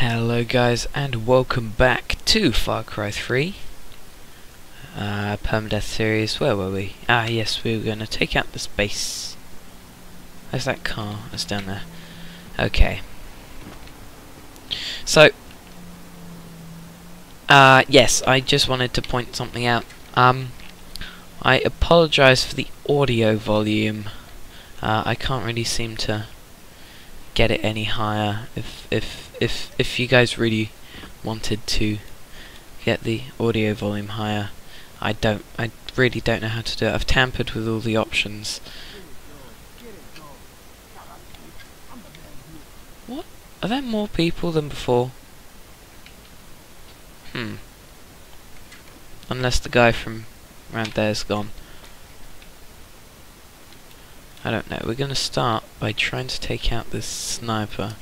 Hello guys and welcome back to Far Cry 3 uh, Permadeath series, where were we? Ah yes, we were going to take out this base Where's that car? It's down there. Okay. So uh, yes, I just wanted to point something out. Um, I apologise for the audio volume. Uh, I can't really seem to get it any higher if if if if you guys really wanted to get the audio volume higher. I don't I really don't know how to do it. I've tampered with all the options. What? Are there more people than before? Hmm. Unless the guy from around there's gone I don't know. We're going to start by trying to take out this sniper.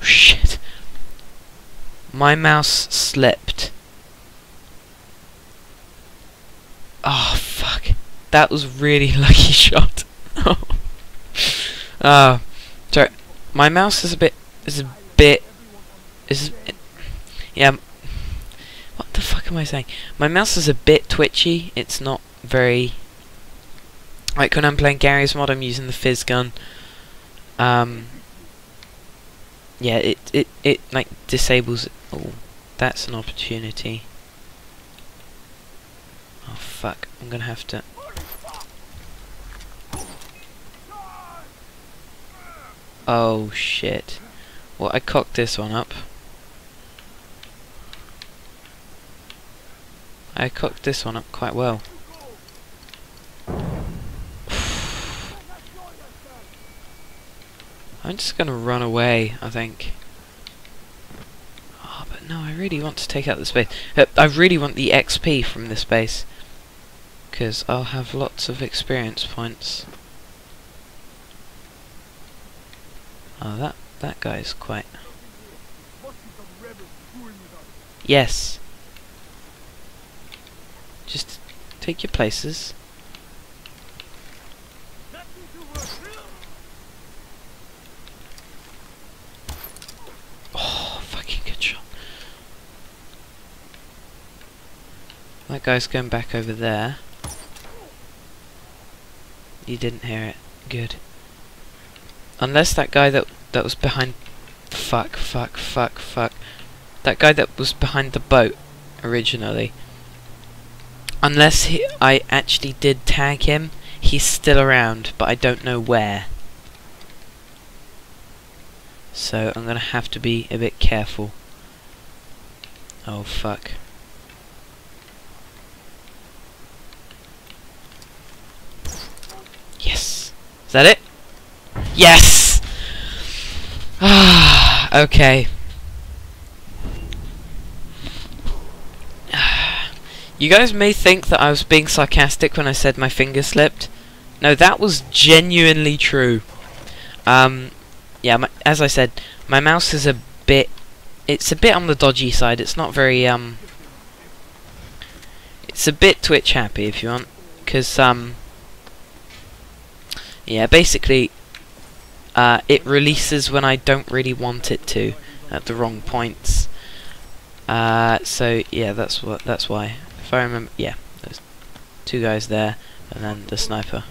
Shit. My mouse slipped. Oh, fuck. That was really lucky shot. oh. Uh, sorry. My mouse is a bit... is a bit... is... Yeah. What the fuck am I saying? My mouse is a bit twitchy. It's not very like when I'm playing Garry's Mod, I'm using the physgun. Um, yeah, it it it like disables. Oh, that's an opportunity. Oh fuck! I'm gonna have to. Oh shit! Well, I cocked this one up. I cocked this one up quite well. I'm just gonna run away, I think. Oh, but no, I really want to take out the space. I really want the XP from this base. Because I'll have lots of experience points. Oh, that, that guy's quite... Yes. Just take your places. That guy's going back over there. You didn't hear it. Good. Unless that guy that that was behind... Fuck, fuck, fuck, fuck. That guy that was behind the boat originally. Unless he, I actually did tag him, he's still around, but I don't know where. So I'm gonna have to be a bit careful. Oh fuck. Is that it? Yes! Ah, okay. You guys may think that I was being sarcastic when I said my finger slipped. No, that was genuinely true. Um, yeah, my, as I said, my mouse is a bit... It's a bit on the dodgy side. It's not very, um... It's a bit Twitch happy, if you want. Because, um... Yeah, basically, uh, it releases when I don't really want it to, at the wrong points. Uh, so yeah, that's what. That's why. If I remember, yeah, there's two guys there, and then the sniper.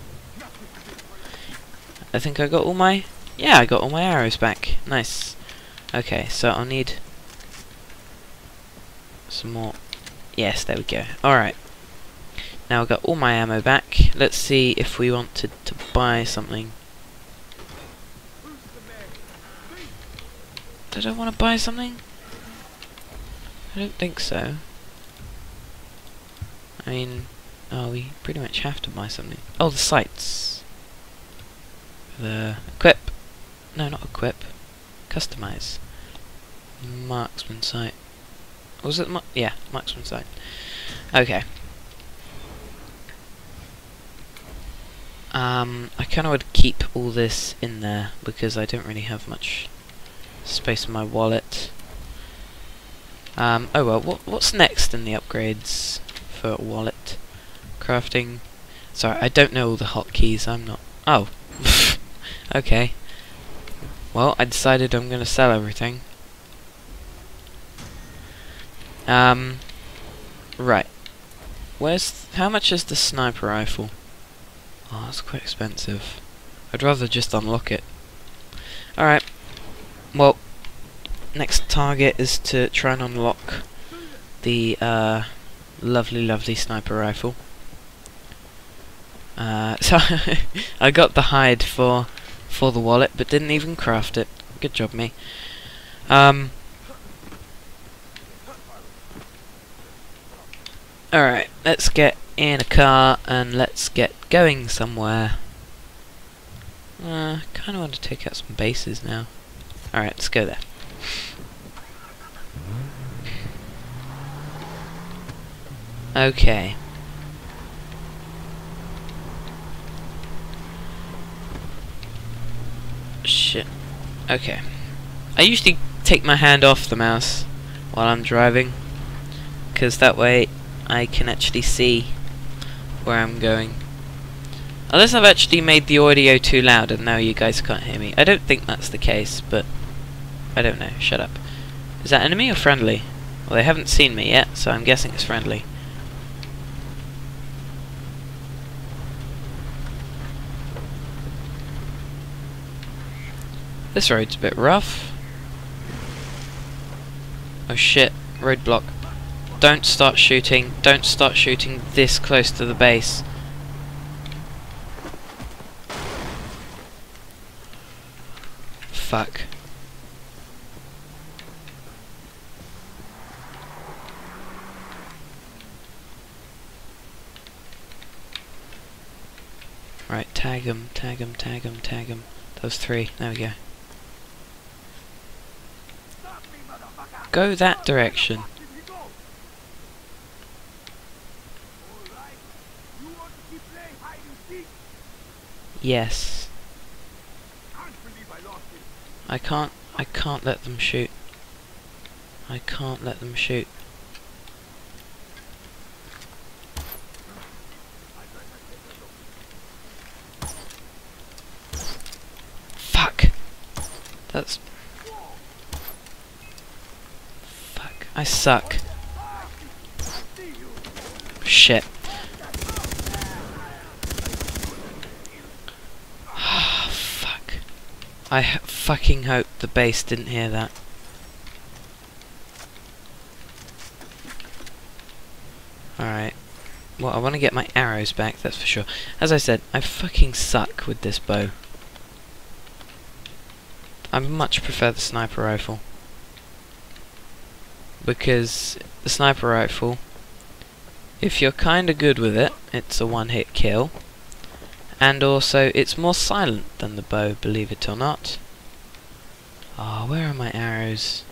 I think I got all my. Yeah, I got all my arrows back. Nice. Okay, so I'll need some more. Yes, there we go. Alright. Now I've got all my ammo back. Let's see if we wanted to buy something. Did I want to buy something? I don't think so. I mean, oh, we pretty much have to buy something. Oh, the sights. The equip. No, not equip. Customize. Marksman sight. Was it? yeah, marksman sight. Okay. Um, I kind of would keep all this in there because I don't really have much space in my wallet. Um, oh well, what, what's next in the upgrades for wallet? Crafting. Sorry, I don't know all the hotkeys, I'm not... Oh. okay. Well, I decided I'm going to sell everything. Um, right. Where's how much is the sniper rifle? Oh, that's quite expensive. I'd rather just unlock it. Alright. Well, next target is to try and unlock the uh, lovely, lovely sniper rifle. Uh, so I got the hide for for the wallet, but didn't even craft it. Good job, me. Um. Alright, let's get in a car and let's get going somewhere. Uh, kinda want to take out some bases now. Alright, let's go there. Okay. Shit. Okay. I usually take my hand off the mouse while I'm driving because that way I can actually see where I'm going. Unless I've actually made the audio too loud and now you guys can't hear me. I don't think that's the case, but I don't know. Shut up. Is that enemy or friendly? Well, they haven't seen me yet, so I'm guessing it's friendly. This road's a bit rough. Oh shit, roadblock. Don't start shooting, don't start shooting this close to the base. Fuck. Right, tag him, tag him, tag him, tag him. Those three, there we go. Go that direction. Yes. I can't I can't let them shoot. I can't let them shoot. Fuck. That's Fuck. I suck. Shit. Fuck. I fucking hope the base didn't hear that. Alright. Well, I want to get my arrows back, that's for sure. As I said, I fucking suck with this bow. I much prefer the sniper rifle because the sniper rifle, if you're kinda good with it, it's a one hit kill. And also, it's more silent than the bow, believe it or not. Oh, where are my arrows?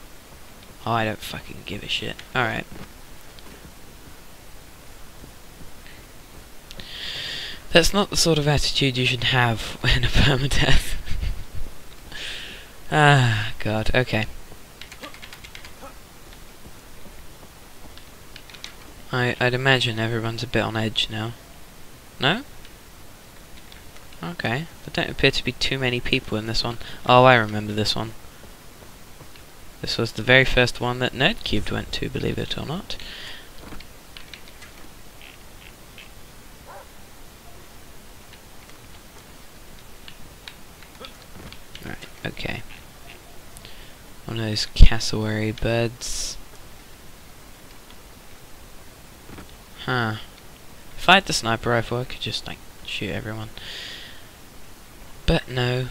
Oh, I don't fucking give a shit. Alright. That's not the sort of attitude you should have in a permadeath. ah, God, okay. I, I'd imagine everyone's a bit on edge now. No? Okay. There don't appear to be too many people in this one. Oh, I remember this one. This was the very first one that Nerdcubed went to, believe it or not. Right, okay. One of those cassowary birds. Huh. If I had the sniper rifle, I could just, like, shoot everyone. But no.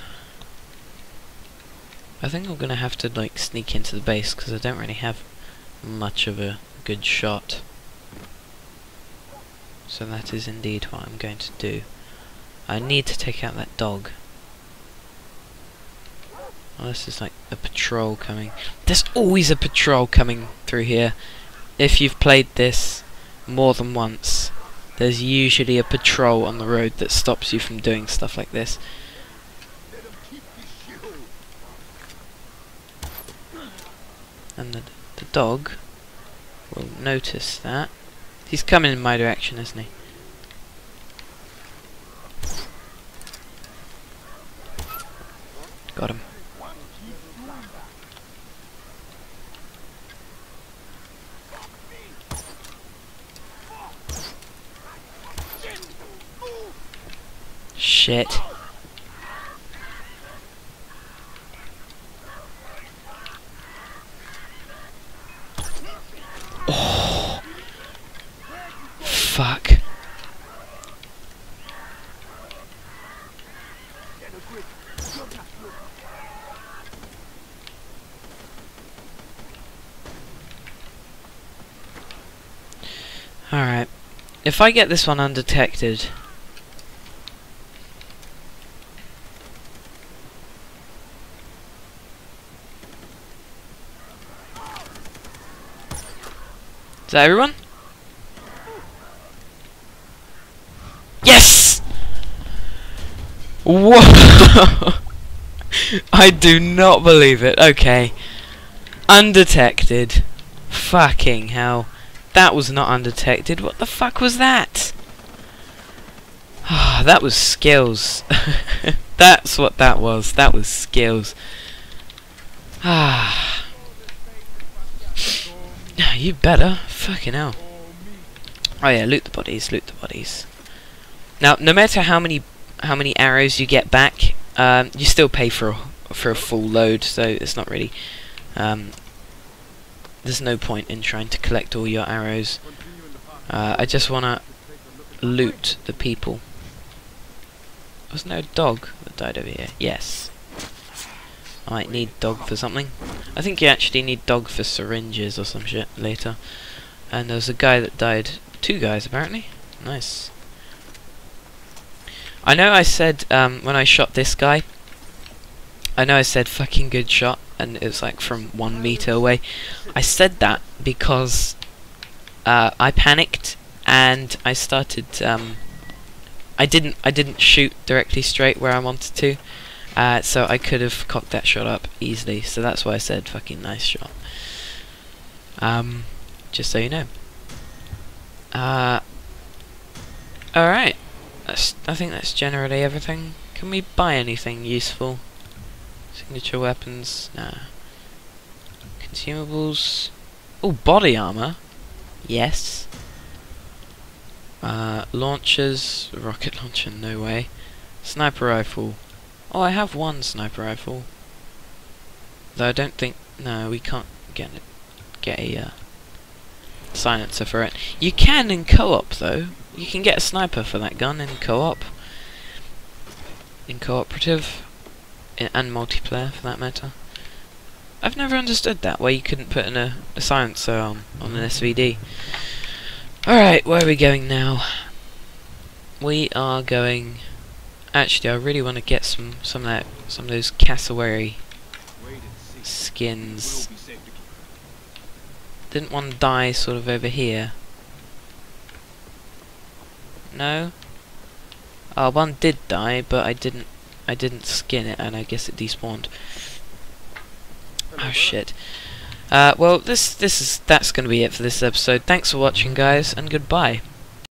I think I'm gonna have to, like, sneak into the base, because I don't really have much of a good shot. So that is indeed what I'm going to do. I need to take out that dog. Oh, this is like a patrol coming. There's always a patrol coming through here. If you've played this, more than once, there's usually a patrol on the road that stops you from doing stuff like this. the, the dog will notice that. He's coming in my direction, isn't he? Got him. Shit. If I get this one undetected... Is that everyone? Yes! Whoa! I do not believe it. Okay. Undetected. Fucking hell. That was not undetected. What the fuck was that? Ah, that was skills. That's what that was. That was skills. Ah. Now You better. Fucking hell. Oh yeah, loot the bodies, loot the bodies. Now, no matter how many how many arrows you get back, um, you still pay for a, for a full load, so it's not really um, there's no point in trying to collect all your arrows. Uh, I just want to loot the people. Was no dog that died over here? Yes. I might need dog for something. I think you actually need dog for syringes or some shit later. And there's a guy that died. Two guys apparently. Nice. I know I said um, when I shot this guy. I know I said fucking good shot and it was like from one meter away. I said that because uh, I panicked and I started. Um, I didn't. I didn't shoot directly straight where I wanted to, uh, so I could have cocked that shot up easily. So that's why I said fucking nice shot. Um, just so you know. Uh, all right. That's. I think that's generally everything. Can we buy anything useful? Signature weapons, nah. Consumables. Oh, body armor. Yes. Uh, launchers, rocket launcher, no way. Sniper rifle. Oh, I have one sniper rifle. Though I don't think. No, we can't get it. Get a uh, silencer for it. You can in co-op though. You can get a sniper for that gun in co-op. In cooperative and multiplayer for that matter. I've never understood that, why you couldn't put in a, a silencer on, on an mm-hmm. SVD. Alright, where are we going now? We are going... Actually, I really want to get some some of that some of those cassowary skins. Didn't one die sort of over here? No? Oh, one did die, but I didn't I didn't skin it, and I guess it despawned. Oh shit. Uh, well, this this is that's going to be it for this episode. Thanks for watching, guys, and goodbye.